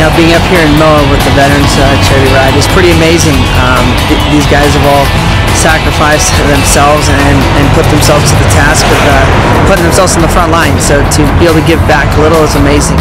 know, being up here in Moab with the Veterans uh, Charity Ride is pretty amazing. Um, th- these guys have all sacrificed themselves and, and put themselves to the task of uh, putting themselves on the front line. So to be able to give back a little is amazing.